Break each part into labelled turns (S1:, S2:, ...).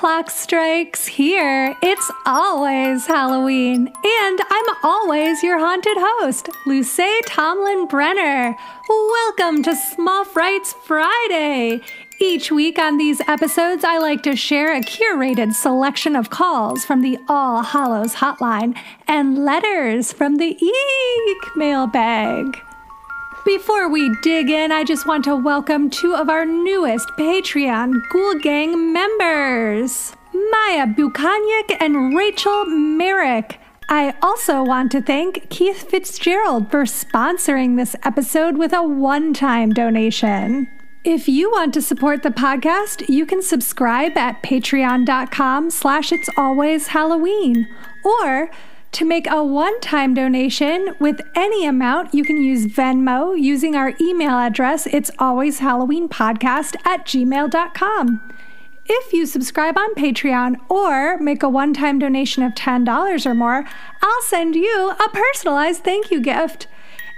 S1: clock strikes here, it's always Halloween. And I'm always your haunted host, Luce Tomlin Brenner. Welcome to Small Frights Friday. Each week on these episodes, I like to share a curated selection of calls from the All Hallows Hotline and letters from the Eek mailbag. Before we dig in, I just want to welcome two of our newest Patreon Ghoul Gang members, Maya Bukanyik and Rachel Merrick. I also want to thank Keith Fitzgerald for sponsoring this episode with a one-time donation. If you want to support the podcast, you can subscribe at patreon.com slash it's always Halloween. Or to make a one time donation with any amount, you can use Venmo using our email address, it's always Halloween podcast at gmail.com. If you subscribe on Patreon or make a one time donation of $10 or more, I'll send you a personalized thank you gift.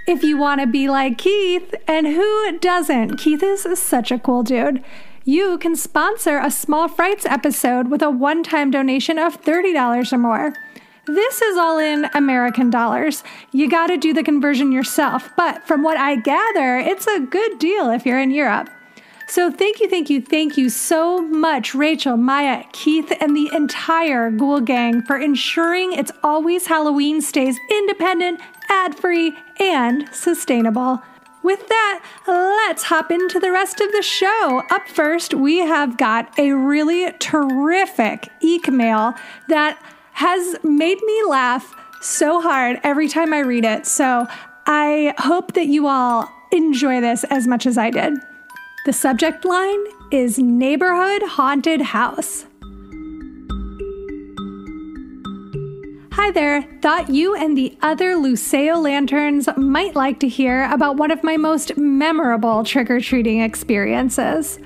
S1: If you want to be like Keith, and who doesn't? Keith is such a cool dude. You can sponsor a Small Frights episode with a one time donation of $30 or more. This is all in American dollars. You got to do the conversion yourself, but from what I gather, it's a good deal if you're in Europe. So thank you, thank you, thank you so much, Rachel, Maya, Keith, and the entire Ghoul Gang for ensuring It's Always Halloween stays independent, ad free, and sustainable. With that, let's hop into the rest of the show. Up first, we have got a really terrific Eek mail that has made me laugh so hard every time I read it. So I hope that you all enjoy this as much as I did. The subject line is Neighborhood Haunted House. Hi there. Thought you and the other Luceo lanterns might like to hear about one of my most memorable trick or treating experiences.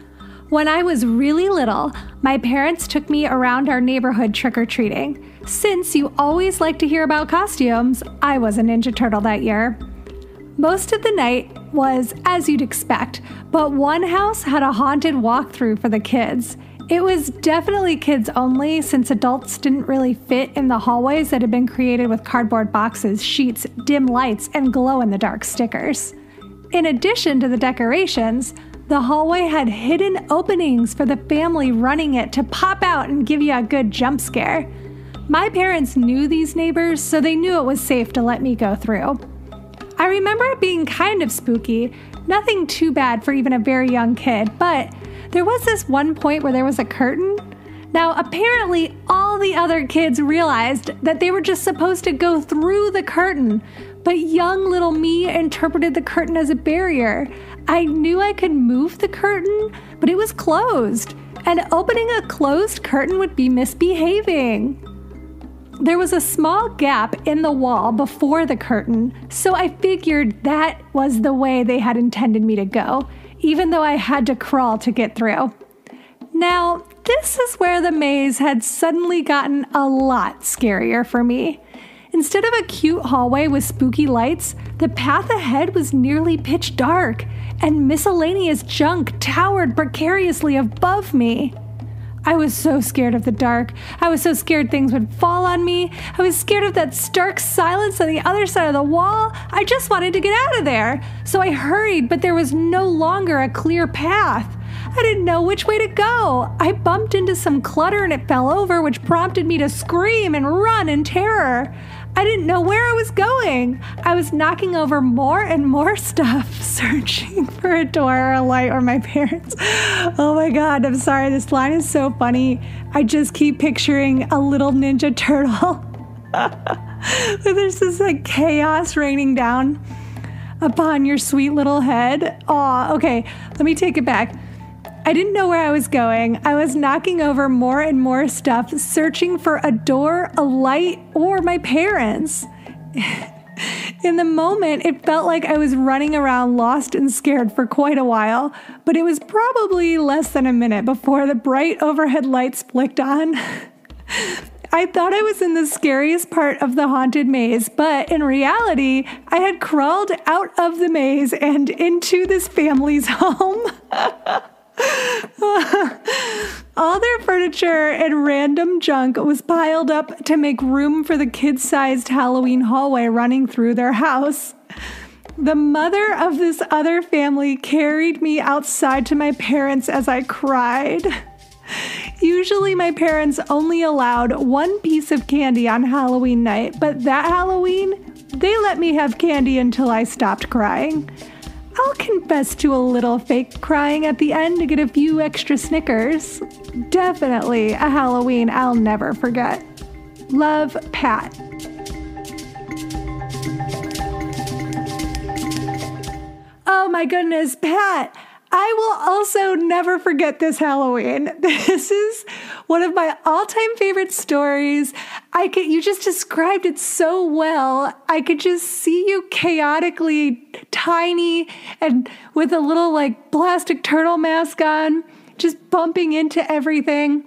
S1: When I was really little, my parents took me around our neighborhood trick or treating. Since you always like to hear about costumes, I was a Ninja Turtle that year. Most of the night was as you'd expect, but one house had a haunted walkthrough for the kids. It was definitely kids only since adults didn't really fit in the hallways that had been created with cardboard boxes, sheets, dim lights, and glow in the dark stickers. In addition to the decorations, the hallway had hidden openings for the family running it to pop out and give you a good jump scare. My parents knew these neighbors, so they knew it was safe to let me go through. I remember it being kind of spooky, nothing too bad for even a very young kid, but there was this one point where there was a curtain. Now, apparently, all the other kids realized that they were just supposed to go through the curtain, but young little me interpreted the curtain as a barrier. I knew I could move the curtain, but it was closed, and opening a closed curtain would be misbehaving. There was a small gap in the wall before the curtain, so I figured that was the way they had intended me to go, even though I had to crawl to get through. Now, this is where the maze had suddenly gotten a lot scarier for me. Instead of a cute hallway with spooky lights, the path ahead was nearly pitch dark, and miscellaneous junk towered precariously above me. I was so scared of the dark. I was so scared things would fall on me. I was scared of that stark silence on the other side of the wall. I just wanted to get out of there. So I hurried, but there was no longer a clear path. I didn't know which way to go. I bumped into some clutter and it fell over, which prompted me to scream and run in terror. I didn't know where I was going. I was knocking over more and more stuff, searching for a door or a light or my parents. Oh my God, I'm sorry. This line is so funny. I just keep picturing a little ninja turtle. There's this like chaos raining down upon your sweet little head. Aw, okay, let me take it back. I didn't know where I was going. I was knocking over more and more stuff, searching for a door, a light, or my parents. In the moment, it felt like I was running around lost and scared for quite a while, but it was probably less than a minute before the bright overhead lights flicked on. I thought I was in the scariest part of the haunted maze, but in reality, I had crawled out of the maze and into this family's home. All their furniture and random junk was piled up to make room for the kid sized Halloween hallway running through their house. The mother of this other family carried me outside to my parents as I cried. Usually, my parents only allowed one piece of candy on Halloween night, but that Halloween, they let me have candy until I stopped crying. I'll confess to a little fake crying at the end to get a few extra Snickers. Definitely a Halloween I'll never forget. Love, Pat. Oh my goodness, Pat. I will also never forget this Halloween. This is one of my all-time favorite stories. I could you just described it so well. I could just see you chaotically tiny and with a little like plastic turtle mask on, just bumping into everything.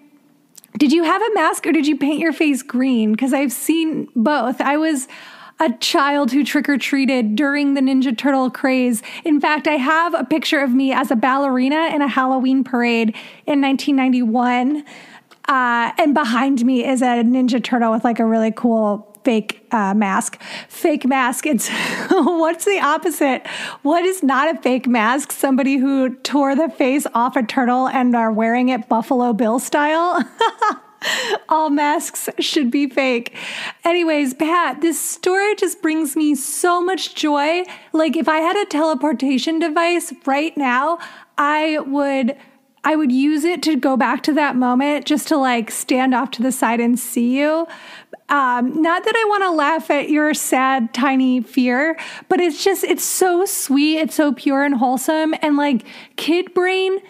S1: Did you have a mask or did you paint your face green? Because I've seen both. I was a child who trick or treated during the Ninja Turtle craze. In fact, I have a picture of me as a ballerina in a Halloween parade in 1991. Uh, and behind me is a Ninja Turtle with like a really cool fake uh, mask. Fake mask. It's what's the opposite? What is not a fake mask? Somebody who tore the face off a turtle and are wearing it Buffalo Bill style. all masks should be fake. Anyways, Pat, this story just brings me so much joy. Like if I had a teleportation device right now, I would I would use it to go back to that moment just to like stand off to the side and see you. Um, not that I want to laugh at your sad, tiny fear, but it's just, it's so sweet. It's so pure and wholesome. And like kid brain,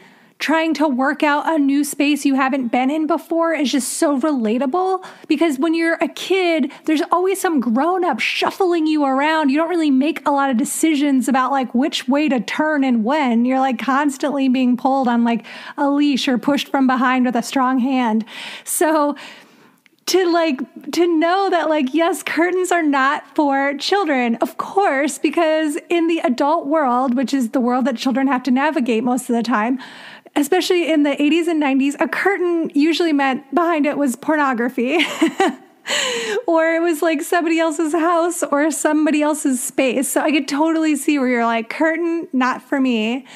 S1: trying to work out a new space you haven't been in before is just so relatable because when you're a kid, there's always some grown up shuffling you around. You don't really make a lot of decisions about like which way to turn and when. You're like constantly being pulled on like a leash or pushed from behind with a strong hand. So, to like to know that like yes curtains are not for children of course because in the adult world which is the world that children have to navigate most of the time especially in the 80s and 90s, a curtain usually meant behind it was pornography. or it was like somebody else's house or somebody else's space. So I could totally see where you're like, curtain, not for me.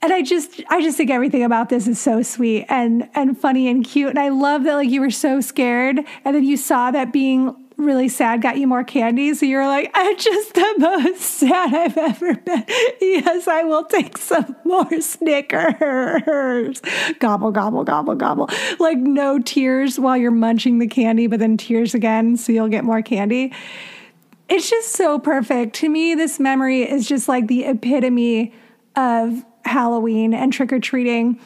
S1: And I just I just think everything about this is so sweet and and funny and cute. And I love that like you were so scared and then you saw that being really sad got you more candy. So you're like, I'm just the most sad I've ever been. Yes, I will take some more Snickers. Gobble, gobble, gobble, gobble. Like no tears while you're munching the candy, but then tears again. So you'll get more candy. It's just so perfect. To me, this memory is just like the epitome of Halloween and trick or treating.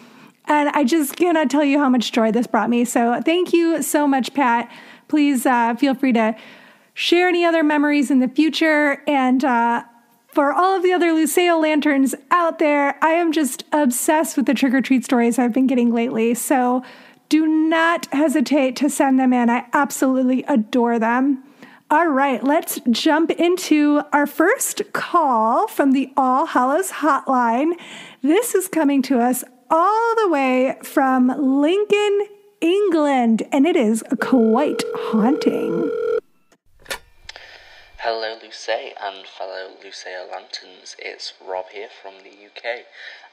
S1: And I just cannot tell you how much joy this brought me. So thank you so much, Pat please uh, feel free to share any other memories in the future. And uh, for all of the other Luceo lanterns out there, I am just obsessed with the trick or treat stories I've been getting lately. So do not hesitate to send them in. I absolutely adore them. All right, let's jump into our first call from the All Hallows Hotline. This is coming to us all the way from Lincoln, England, and it is quite haunting.
S2: Hello, Luce and fellow Luceo Lanterns. It's Rob here from the UK,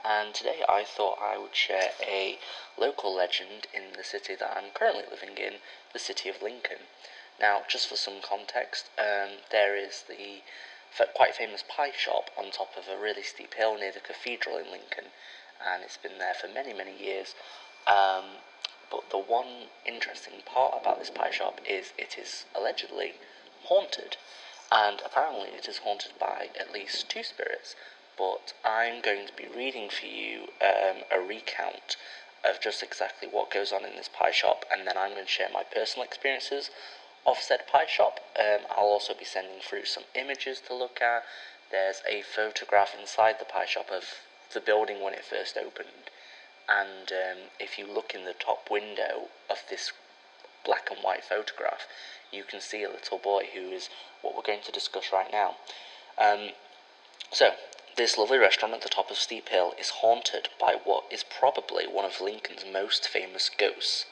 S2: and today I thought I would share a local legend in the city that I'm currently living in, the city of Lincoln. Now, just for some context, um, there is the quite famous pie shop on top of a really steep hill near the cathedral in Lincoln, and it's been there for many, many years. Um, but the one interesting part about this pie shop is it is allegedly haunted, and apparently it is haunted by at least two spirits. But I'm going to be reading for you um, a recount of just exactly what goes on in this pie shop, and then I'm going to share my personal experiences of said pie shop. Um, I'll also be sending through some images to look at. There's a photograph inside the pie shop of the building when it first opened, and um, if you look in the top window of this black and white photograph, you can see a little boy who is what we're going to discuss right now. Um, so, This lovely restaurant at the top of Steep Hill is haunted by what is probably one of Lincoln's most famous ghosts.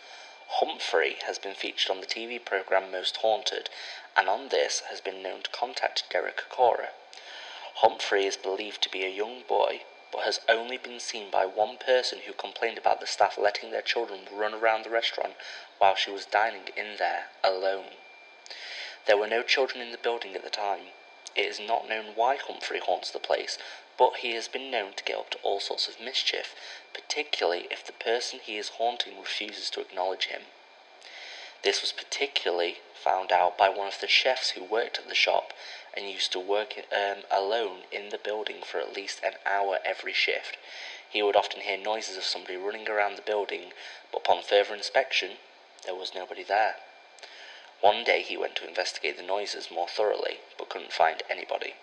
S2: Humphrey has been featured on the TV programme Most Haunted, and on this has been known to contact Derek Acorah. Humphrey is believed to be a young boy, but has only been seen by one person who complained about the staff letting their children run around the restaurant while she was dining in there alone. There were no children in the building at the time. It is not known why Humphrey haunts the place, but he has been known to get up to all sorts of mischief, particularly if the person he is haunting refuses to acknowledge him. This was particularly found out by one of the chefs who worked at the shop and used to work um, alone in the building for at least an hour every shift. He would often hear noises of somebody running around the building, but upon further inspection, there was nobody there. One day he went to investigate the noises more thoroughly, but couldn't find anybody.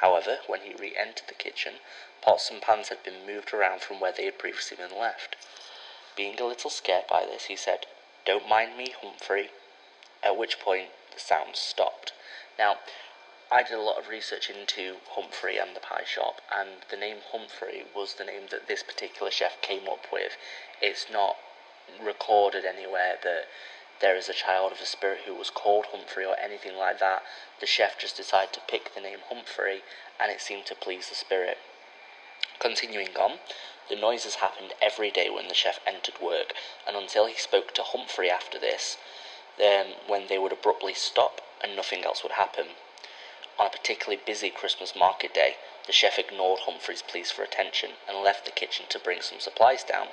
S2: However, when he re entered the kitchen, pots and pans had been moved around from where they had previously been left. Being a little scared by this, he said, Don't mind me, Humphrey. At which point the sounds stopped. Now, I did a lot of research into Humphrey and the pie shop, and the name Humphrey was the name that this particular chef came up with. It's not recorded anywhere that there is a child of a spirit who was called Humphrey or anything like that. The chef just decided to pick the name Humphrey, and it seemed to please the spirit. Continuing on, the noises happened every day when the chef entered work, and until he spoke to Humphrey after this, then when they would abruptly stop and nothing else would happen. On a particularly busy Christmas market day, the chef ignored Humphrey's pleas for attention and left the kitchen to bring some supplies down.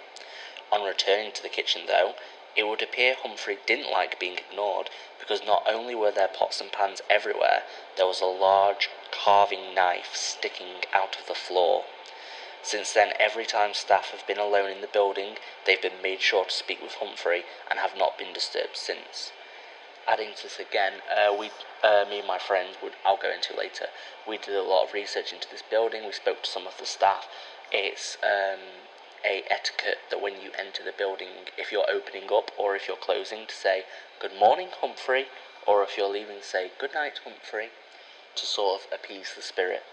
S2: On returning to the kitchen, though, it would appear Humphrey didn't like being ignored because not only were there pots and pans everywhere, there was a large carving knife sticking out of the floor. Since then, every time staff have been alone in the building, they've been made sure to speak with Humphrey and have not been disturbed since. Adding to this again, uh, we, uh, me and my friend, would I'll go into later. We did a lot of research into this building. We spoke to some of the staff. It's um, a etiquette that when you enter the building, if you're opening up or if you're closing, to say good morning, Humphrey, or if you're leaving, say good night, Humphrey, to sort of appease the spirit.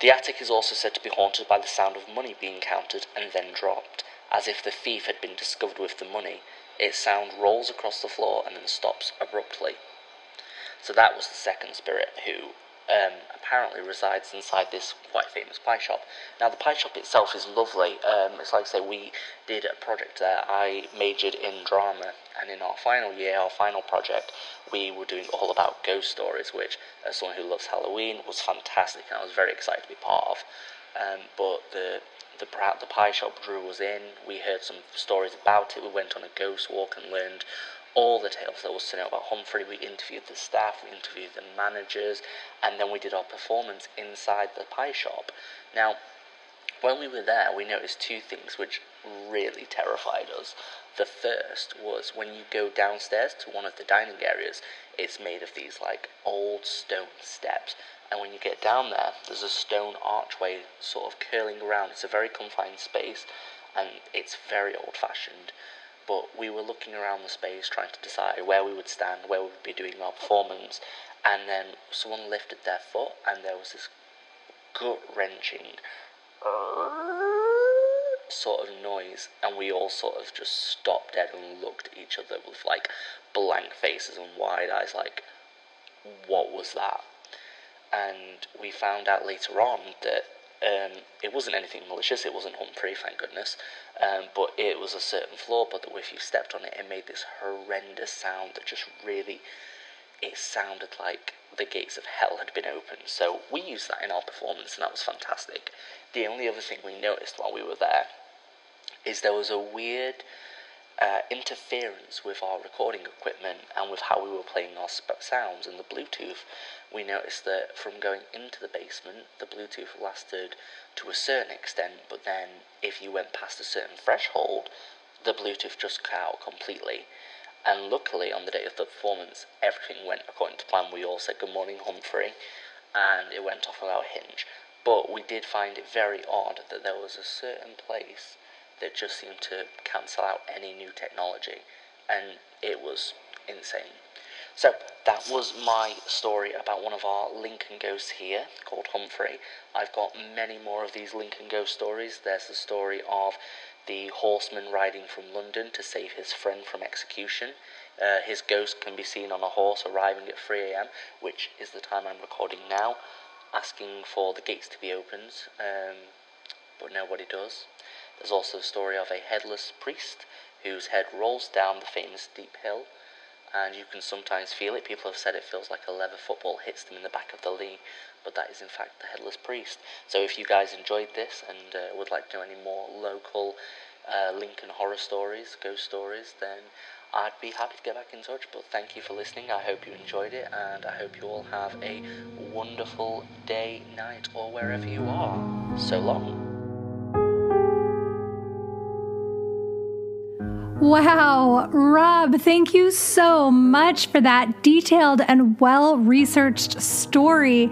S2: The attic is also said to be haunted by the sound of money being counted and then dropped, as if the thief had been discovered with the money. Its sound rolls across the floor and then stops abruptly. So that was the second spirit who um, apparently resides inside this quite famous pie shop. Now, the pie shop itself is lovely. Um, it's like I say, we did a project there. I majored in drama, and in our final year, our final project, we were doing all about ghost stories, which, as someone who loves Halloween, was fantastic, and I was very excited to be part of. Um, but the the the pie shop drew us in. We heard some stories about it. We went on a ghost walk and learned all the tales there was to know about Humphrey. We interviewed the staff, we interviewed the managers, and then we did our performance inside the pie shop. Now, when we were there, we noticed two things which really terrified us. The first was when you go downstairs to one of the dining areas, it's made of these like old stone steps. And when you get down there, there's a stone archway sort of curling around. It's a very confined space and it's very old fashioned but we were looking around the space trying to decide where we would stand, where we would be doing our performance, and then someone lifted their foot, and there was this gut wrenching sort of noise, and we all sort of just stopped dead and looked at each other with like blank faces and wide eyes, like, what was that? And we found out later on that um, it wasn't anything malicious, it wasn't Humphrey, thank goodness, um, but it was a certain floorboard that if you stepped on it, it made this horrendous sound that just really, it sounded like the gates of hell had been opened. So we used that in our performance, and that was fantastic. The only other thing we noticed while we were there is there was a weird uh, interference with our recording equipment and with how we were playing our sounds and the Bluetooth, we noticed that from going into the basement, the Bluetooth lasted to a certain extent, but then if you went past a certain threshold, the Bluetooth just cut out completely. And luckily, on the day of the performance, everything went according to plan. We all said good morning, Humphrey, and it went off without a hinge. But we did find it very odd that there was a certain place that just seemed to cancel out any new technology, and it was insane. So that was my story about one of our Lincoln ghosts here called Humphrey. I've got many more of these Lincoln ghost stories. There's the story of the horseman riding from London to save his friend from execution. Uh, his ghost can be seen on a horse arriving at 3 am, which is the time I'm recording now, asking for the gates to be opened, um, but nobody does. There's also the story of a headless priest whose head rolls down the famous steep hill and you can sometimes feel it. People have said it feels like a leather football hits them in the back of the knee, but that is in fact the headless priest. So if you guys enjoyed this and uh, would like to know any more local uh, Lincoln horror stories, ghost stories, then I'd be happy to get back in touch. But thank you for listening. I hope you enjoyed it, and I hope you all have a wonderful day, night, or wherever you are. So long.
S1: Wow, Rob, thank you so much for that detailed and well researched story.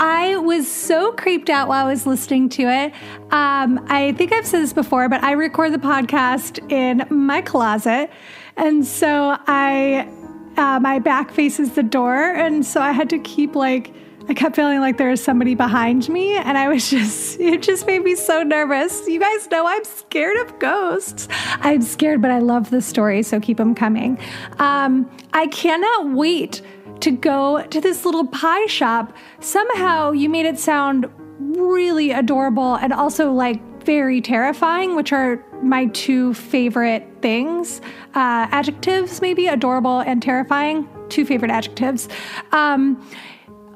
S1: I was so creeped out while I was listening to it. Um, I think I've said this before, but I record the podcast in my closet. And so I, uh, my back faces the door. And so I had to keep like, I kept feeling like there was somebody behind me, and I was just, it just made me so nervous. You guys know I'm scared of ghosts. I'm scared, but I love the story, so keep them coming. Um, I cannot wait to go to this little pie shop. Somehow you made it sound really adorable and also like very terrifying, which are my two favorite things. Uh, adjectives, maybe adorable and terrifying, two favorite adjectives. Um,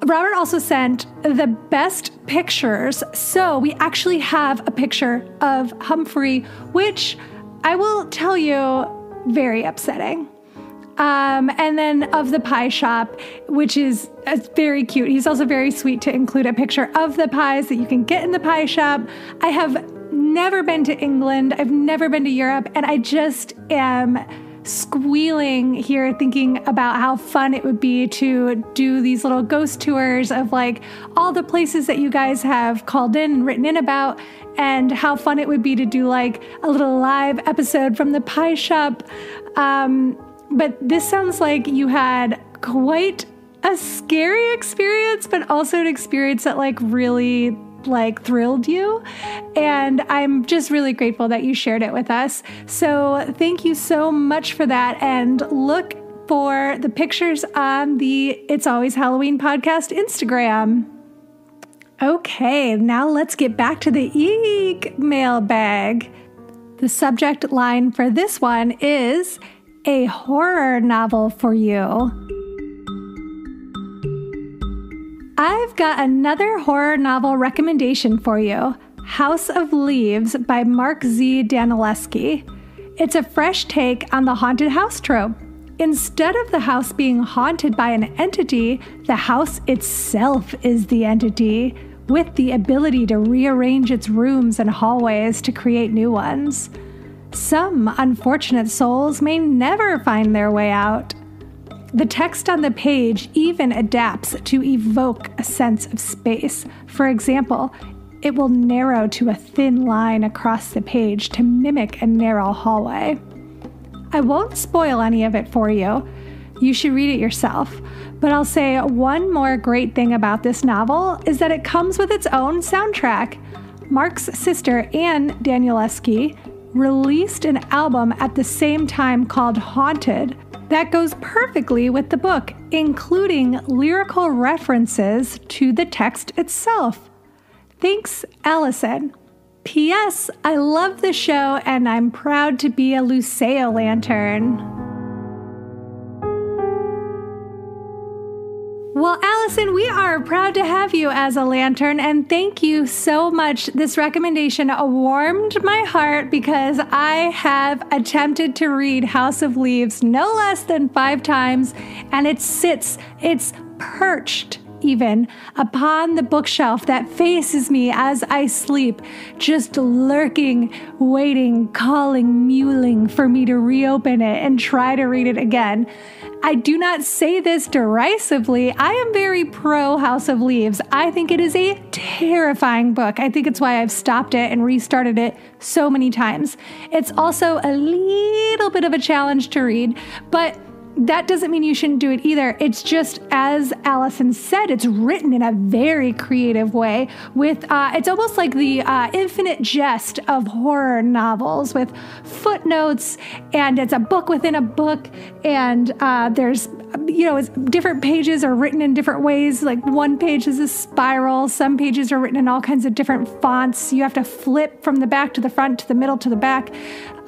S1: Robert also sent the best pictures. So we actually have a picture of Humphrey, which I will tell you, very upsetting. Um, and then of the pie shop, which is uh, very cute. He's also very sweet to include a picture of the pies that you can get in the pie shop. I have never been to England, I've never been to Europe, and I just am squealing here thinking about how fun it would be to do these little ghost tours of like all the places that you guys have called in and written in about and how fun it would be to do like a little live episode from the pie shop. Um, but this sounds like you had quite a scary experience but also an experience that like really like thrilled you. And I'm just really grateful that you shared it with us. So thank you so much for that. And look for the pictures on the It's Always Halloween podcast Instagram. Okay, now let's get back to the Eek mailbag. The subject line for this one is a horror novel for you. I've got another horror novel recommendation for you House of Leaves by Mark Z. Danielewski. It's a fresh take on the haunted house trope. Instead of the house being haunted by an entity, the house itself is the entity, with the ability to rearrange its rooms and hallways to create new ones. Some unfortunate souls may never find their way out. The text on the page even adapts to evoke a sense of space. For example, it will narrow to a thin line across the page to mimic a narrow hallway. I won't spoil any of it for you. You should read it yourself. But I'll say one more great thing about this novel is that it comes with its own soundtrack. Mark's sister, Anne Danielewski, released an album at the same time called Haunted, that goes perfectly with the book, including lyrical references to the text itself. Thanks, Allison. P.S. I love the show and I'm proud to be a Luceo lantern. Well, Allison, we are proud to have you as a lantern, and thank you so much. This recommendation warmed my heart because I have attempted to read House of Leaves no less than five times, and it sits, it's perched even upon the bookshelf that faces me as I sleep, just lurking, waiting, calling, mewling for me to reopen it and try to read it again. I do not say this derisively. I am very pro House of Leaves. I think it is a terrifying book. I think it's why I've stopped it and restarted it so many times. It's also a little bit of a challenge to read, but that doesn't mean you shouldn't do it either. It's just as Allison said, it's written in a very creative way. With uh, it's almost like the uh, infinite jest of horror novels, with footnotes, and it's a book within a book, and uh, there's you know, different pages are written in different ways. Like one page is a spiral, some pages are written in all kinds of different fonts. You have to flip from the back to the front, to the middle, to the back.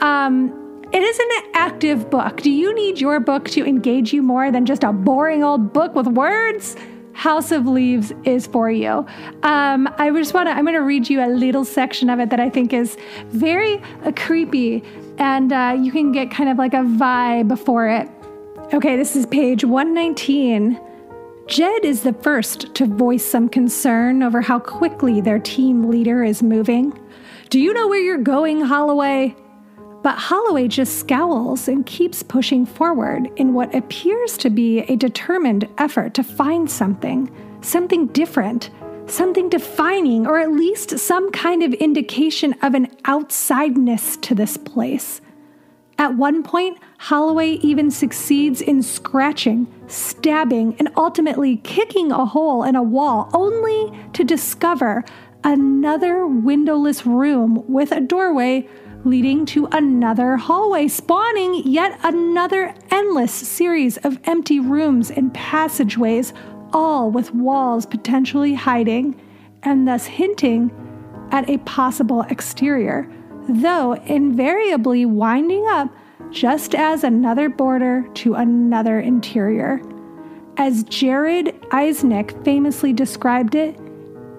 S1: Um, it is an active book. Do you need your book to engage you more than just a boring old book with words? House of Leaves is for you. Um, I just want to, I'm going to read you a little section of it that I think is very uh, creepy, and uh, you can get kind of like a vibe for it. Okay, this is page 119. Jed is the first to voice some concern over how quickly their team leader is moving. Do you know where you're going, Holloway? But Holloway just scowls and keeps pushing forward in what appears to be a determined effort to find something, something different, something defining, or at least some kind of indication of an outsideness to this place. At one point, Holloway even succeeds in scratching, stabbing, and ultimately kicking a hole in a wall, only to discover another windowless room with a doorway leading to another hallway, spawning yet another endless series of empty rooms and passageways, all with walls potentially hiding and thus hinting at a possible exterior, though invariably winding up just as another border to another interior. As Jared Eisnick famously described it,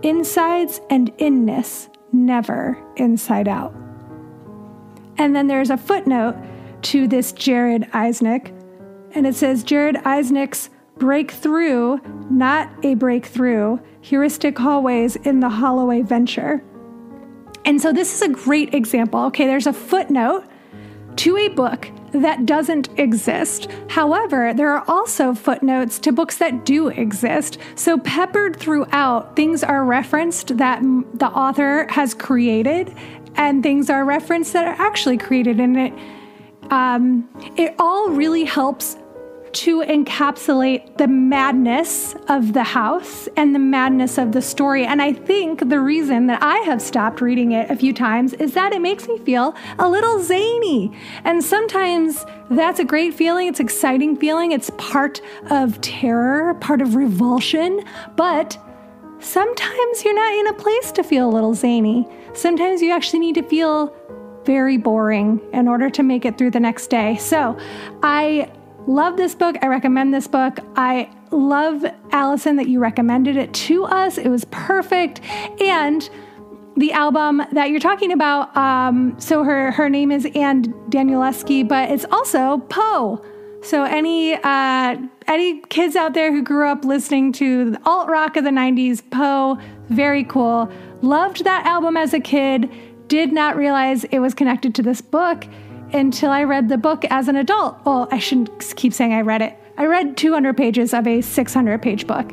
S1: insides and inness, never inside out. And then there's a footnote to this Jared Eisnick, and it says Jared Eisnick's breakthrough, not a breakthrough, heuristic hallways in the Holloway venture. And so this is a great example. Okay, there's a footnote to a book that doesn't exist. However, there are also footnotes to books that do exist. So, peppered throughout, things are referenced that the author has created and things are referenced that are actually created in it. Um, it all really helps to encapsulate the madness of the house and the madness of the story. And I think the reason that I have stopped reading it a few times is that it makes me feel a little zany. And sometimes that's a great feeling. It's exciting feeling. It's part of terror, part of revulsion. But sometimes you're not in a place to feel a little zany. Sometimes you actually need to feel very boring in order to make it through the next day. So I love this book. I recommend this book. I love Allison that you recommended it to us. It was perfect. And the album that you're talking about, um, so her her name is Anne Danielewski, but it's also Poe. So any uh, any kids out there who grew up listening to the alt rock of the '90s, Poe, very cool. Loved that album as a kid. Did not realize it was connected to this book until I read the book as an adult. Well, I shouldn't keep saying I read it. I read 200 pages of a 600 page book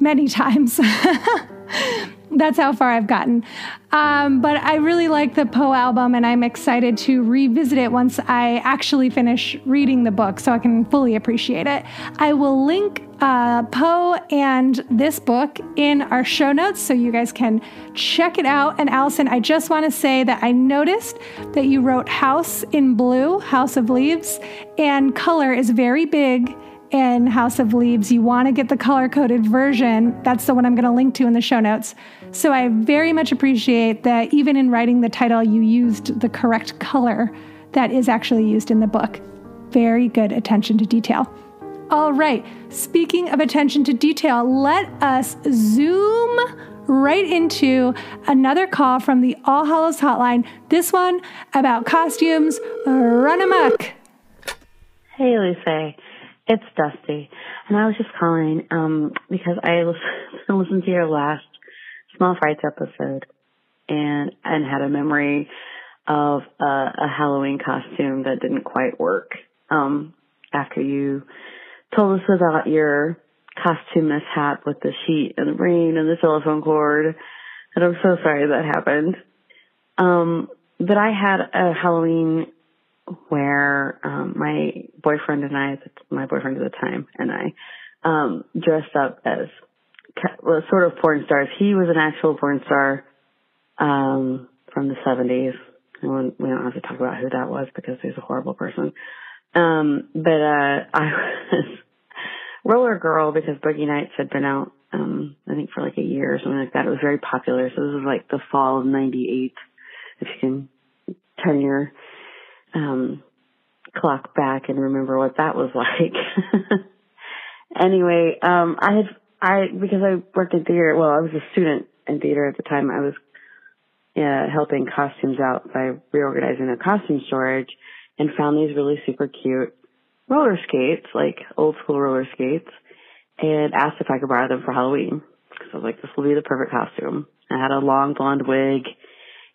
S1: many times. That's how far I've gotten. Um, but I really like the Poe album, and I'm excited to revisit it once I actually finish reading the book so I can fully appreciate it. I will link uh, Poe and this book in our show notes so you guys can check it out. And Allison, I just want to say that I noticed that you wrote House in Blue, House of Leaves, and color is very big in House of Leaves, you want to get the color coded version. That's the one I'm going to link to in the show notes. So I very much appreciate that even in writing the title, you used the correct color that is actually used in the book. Very good attention to detail. All right, speaking of attention to detail, let us zoom right into another call from the All Hallows Hotline. This one about costumes run amok.
S3: Hey, Lucy. It's Dusty, and I was just calling um, because I listened to your last Small Frights episode, and and had a memory of a, a Halloween costume that didn't quite work. Um, after you told us about your costume mishap with the sheet and the rain and the telephone cord, and I'm so sorry that happened. Um, but I had a Halloween where um, my boyfriend and I, my boyfriend at the time, and I um, dressed up as well, sort of porn stars. He was an actual porn star um, from the 70s. And we don't have to talk about who that was because he's a horrible person. Um, but uh, I was Roller Girl because Boogie Nights had been out, um, I think for like a year or something like that. It was very popular. So this was like the fall of 98, if you can turn your um, clock back and remember what that was like. anyway, um, I had, I, because I worked in theater, well, I was a student in theater at the time. I was uh, helping costumes out by reorganizing a costume storage and found these really super cute roller skates, like old school roller skates, and asked if I could borrow them for Halloween. Because I was like, this will be the perfect costume. I had a long blonde wig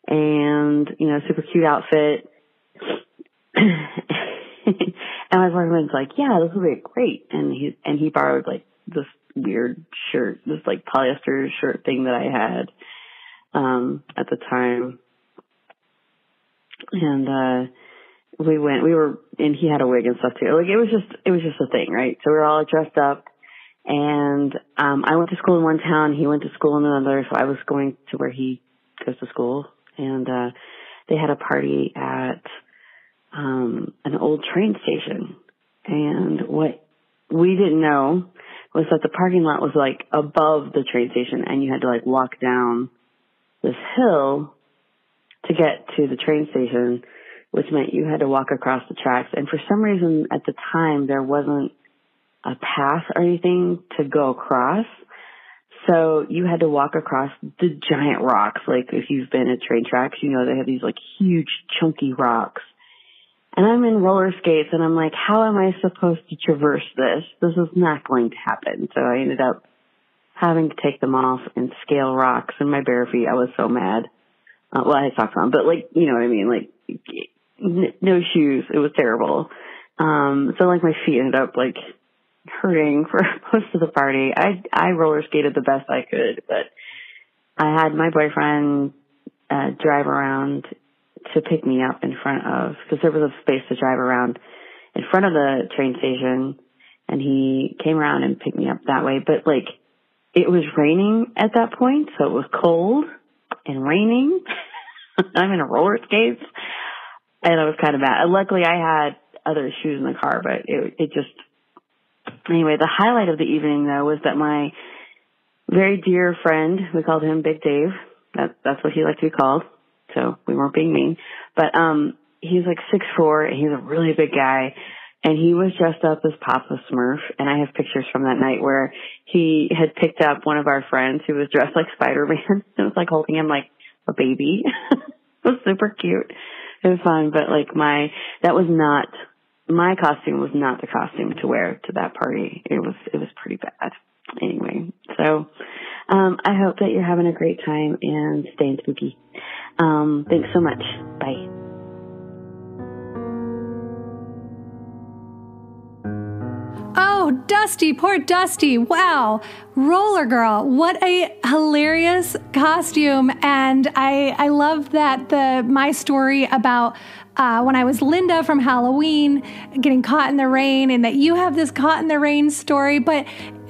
S3: and, you know, super cute outfit. and my boyfriend's like, yeah, this will be great. And he, and he borrowed like this weird shirt, this like polyester shirt thing that I had, um, at the time. And, uh, we went, we were, and he had a wig and stuff too. Like it was just, it was just a thing, right? So we were all dressed up and, um, I went to school in one town, he went to school in another, so I was going to where he goes to school and, uh, they had a party at, um, an old train station. And what we didn't know was that the parking lot was like above the train station and you had to like walk down this hill to get to the train station which meant you had to walk across the tracks. And for some reason at the time there wasn't a path or anything to go across. So you had to walk across the giant rocks. Like if you've been at train tracks, you know they have these like huge chunky rocks. And I'm in roller skates and I'm like, how am I supposed to traverse this? This is not going to happen. So I ended up having to take them off and scale rocks in my bare feet. I was so mad. Uh, well, I had socks on, but like, you know what I mean? Like, n- no shoes. It was terrible. Um, so like my feet ended up like hurting for most of the party. I, I roller skated the best I could, but I had my boyfriend, uh, drive around to pick me up in front of, cause there was a space to drive around in front of the train station and he came around and picked me up that way. But like, it was raining at that point, so it was cold and raining. I'm in a roller skates and I was kind of mad. Luckily, I had other shoes in the car, but it it just anyway. The highlight of the evening though was that my very dear friend, we called him Big Dave. That that's what he liked to be called. So we weren't being mean, but um, he's like six four, and he's a really big guy. And he was dressed up as Papa Smurf, and I have pictures from that night where he had picked up one of our friends who was dressed like Spider Man. it was like holding him like a baby. it was super cute it was fun, but like my, that was not, my costume was not the costume to wear to that party. It was, it was pretty bad. Anyway, so, um, I hope that you're having a great time and staying spooky. Um, thanks so much. Bye.
S1: Oh, Dusty, poor Dusty. Wow. Roller Girl, what a hilarious costume. And I, I love that the my story about uh, when I was Linda from Halloween getting caught in the rain, and that you have this caught in the rain story. But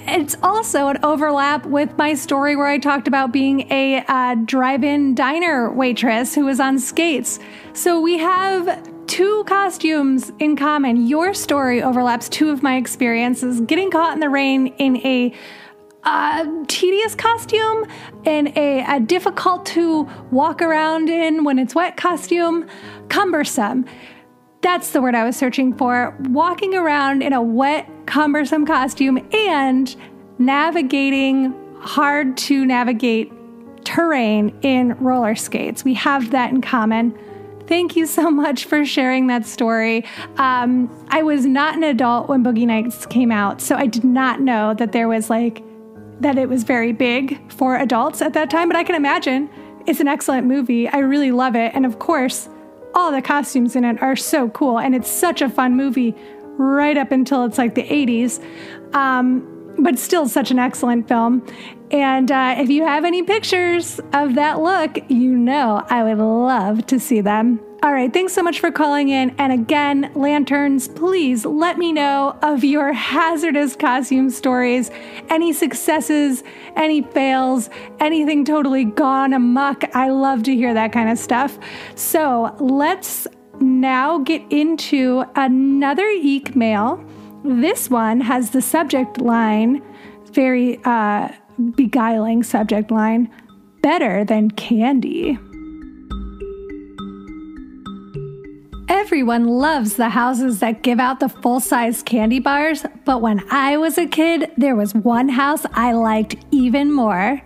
S1: it's also an overlap with my story where I talked about being a uh, drive in diner waitress who was on skates. So we have two costumes in common. Your story overlaps two of my experiences getting caught in the rain in a uh, tedious costume and a, a difficult to walk around in when it's wet costume, cumbersome. That's the word I was searching for. Walking around in a wet, cumbersome costume and navigating hard to navigate terrain in roller skates. We have that in common. Thank you so much for sharing that story. Um, I was not an adult when Boogie Nights came out, so I did not know that there was like, that it was very big for adults at that time, but I can imagine it's an excellent movie. I really love it. And of course, all the costumes in it are so cool, and it's such a fun movie right up until it's like the 80s. Um, but still such an excellent film. And uh, if you have any pictures of that look, you know I would love to see them. All right, thanks so much for calling in. And again, lanterns, please let me know of your hazardous costume stories, any successes, any fails, anything totally gone amok. I love to hear that kind of stuff. So let's now get into another Eek mail. This one has the subject line, very uh, beguiling subject line, better than candy. Everyone loves the houses that give out the full size candy bars, but when I was a kid, there was one house I liked even more.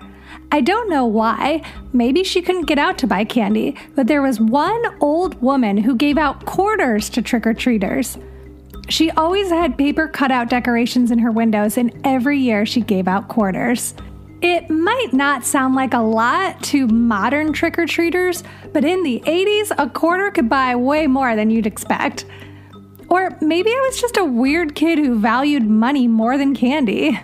S1: I don't know why. Maybe she couldn't get out to buy candy, but there was one old woman who gave out quarters to trick or treaters. She always had paper cutout decorations in her windows, and every year she gave out quarters. It might not sound like a lot to modern trick or treaters, but in the 80s, a quarter could buy way more than you'd expect. Or maybe I was just a weird kid who valued money more than candy.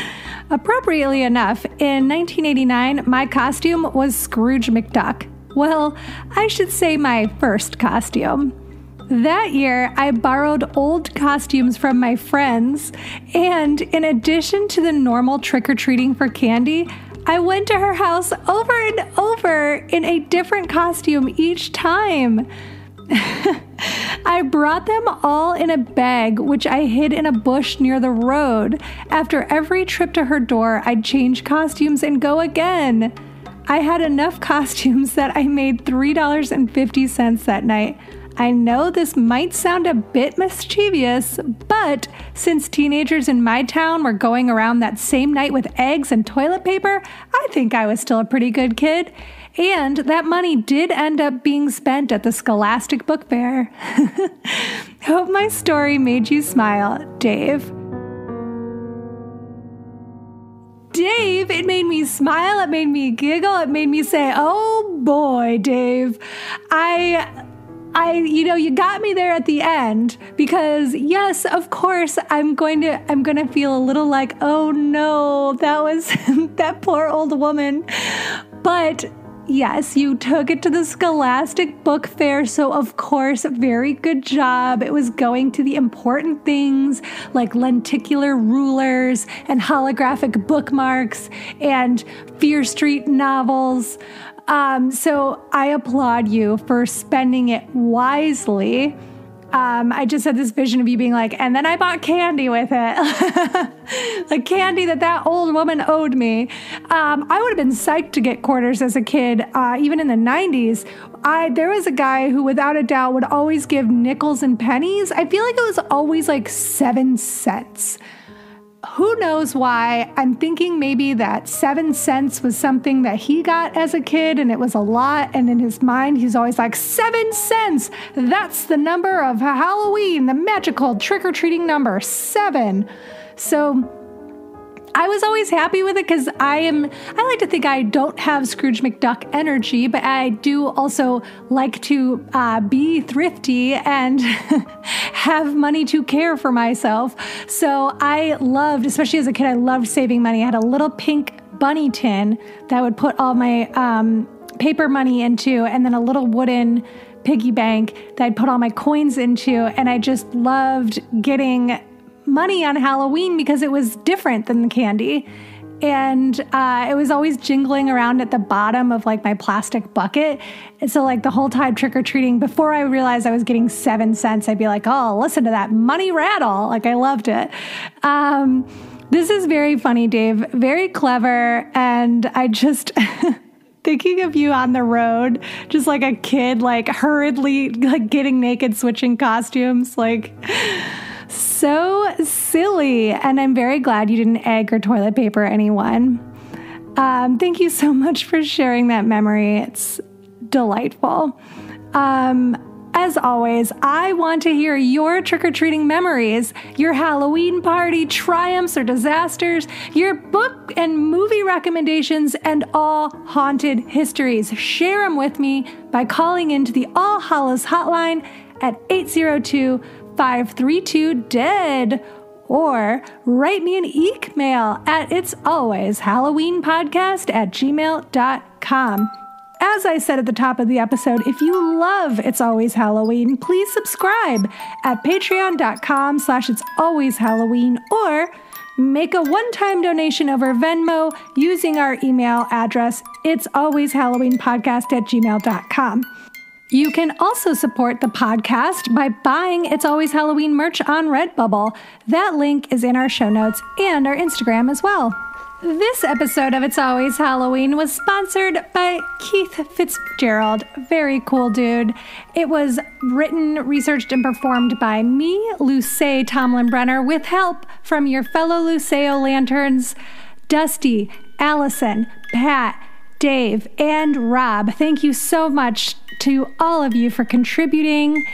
S1: Appropriately enough, in 1989, my costume was Scrooge McDuck. Well, I should say my first costume. That year, I borrowed old costumes from my friends, and in addition to the normal trick or treating for candy, I went to her house over and over in a different costume each time. I brought them all in a bag, which I hid in a bush near the road. After every trip to her door, I'd change costumes and go again. I had enough costumes that I made $3.50 that night. I know this might sound a bit mischievous, but since teenagers in my town were going around that same night with eggs and toilet paper, I think I was still a pretty good kid. And that money did end up being spent at the Scholastic Book Fair. Hope my story made you smile, Dave. Dave, it made me smile, it made me giggle, it made me say, "Oh boy, Dave." I I, you know, you got me there at the end because yes, of course, I'm going to, I'm going to feel a little like, oh no, that was that poor old woman. But yes, you took it to the Scholastic Book Fair, so of course, very good job. It was going to the important things like lenticular rulers and holographic bookmarks and Fear Street novels. Um, so I applaud you for spending it wisely. Um, I just had this vision of you being like, and then I bought candy with it, like candy that that old woman owed me. Um, I would have been psyched to get quarters as a kid, uh, even in the '90s. I there was a guy who, without a doubt, would always give nickels and pennies. I feel like it was always like seven cents who knows why? I'm thinking maybe that seven cents was something that he got as a kid and it was a lot. And in his mind, he's always like, seven cents! That's the number of Halloween, the magical trick or treating number, seven. So I was always happy with it because I am, I like to think I don't have Scrooge McDuck energy, but I do also like to uh, be thrifty and have money to care for myself. So I loved, especially as a kid, I loved saving money. I had a little pink bunny tin that I would put all my um, paper money into, and then a little wooden piggy bank that I'd put all my coins into. And I just loved getting money on Halloween because it was different than the candy. And uh, it was always jingling around at the bottom of like my plastic bucket. And so, like, the whole time trick or treating, before I realized I was getting seven cents, I'd be like, oh, listen to that money rattle. Like, I loved it. Um, this is very funny, Dave. Very clever. And I just. thinking of you on the road, just like a kid, like hurriedly, like getting naked, switching costumes, like so silly. And I'm very glad you didn't egg or toilet paper anyone. Um, thank you so much for sharing that memory. It's delightful. Um, as always, I want to hear your trick or treating memories, your Halloween party triumphs or disasters, your book and movie recommendations, and all haunted histories. Share them with me by calling into the All Hallows hotline at 802 532 dead or write me an email at it's always Halloween podcast at gmail.com. as I said at the top of the episode, if you love It's Always Halloween, please subscribe at patreon.com slash it's always Halloween or make a one-time donation over Venmo using our email address, it's always Halloween podcast at gmail.com. You can also support the podcast by buying It's Always Halloween merch on Redbubble. That link is in our show notes and our Instagram as well. This episode of It's Always Halloween was sponsored by Keith Fitzgerald. Very cool dude. It was written, researched, and performed by me, Luce Tomlin Brenner, with help from your fellow Luceo lanterns, Dusty, Allison, Pat, Dave, and Rob. Thank you so much to all of you for contributing.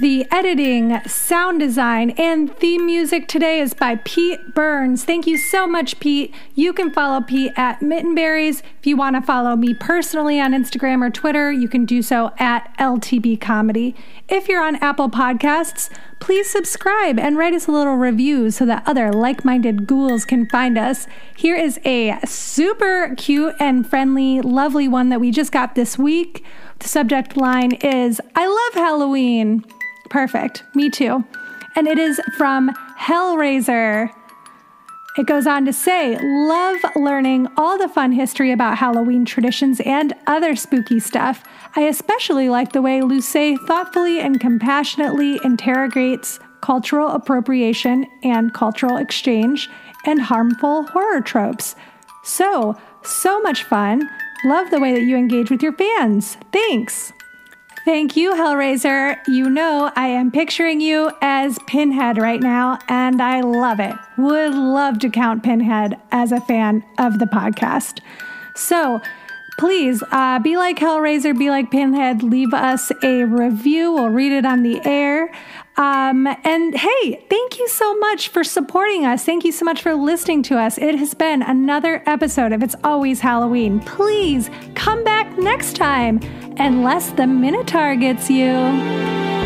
S1: The editing, sound design, and theme music today is by Pete Burns. Thank you so much, Pete. You can follow Pete at Mittenberries. If you want to follow me personally on Instagram or Twitter, you can do so at LTB Comedy. If you're on Apple Podcasts, please subscribe and write us a little review so that other like minded ghouls can find us. Here is a super cute and friendly, lovely one that we just got this week. The subject line is I love Halloween. Perfect. Me too. And it is from Hellraiser. It goes on to say, love learning all the fun history about Halloween traditions and other spooky stuff. I especially like the way Luce thoughtfully and compassionately interrogates cultural appropriation and cultural exchange and harmful horror tropes. So, so much fun. Love the way that you engage with your fans. Thanks. Thank you, Hellraiser. You know, I am picturing you as Pinhead right now, and I love it. Would love to count Pinhead as a fan of the podcast. So, please uh, be like Hellraiser, be like Pinhead, leave us a review. We'll read it on the air. Um, and hey, thank you so much for supporting us. Thank you so much for listening to us. It has been another episode of It's Always Halloween. Please come back next time, unless the Minotaur gets you.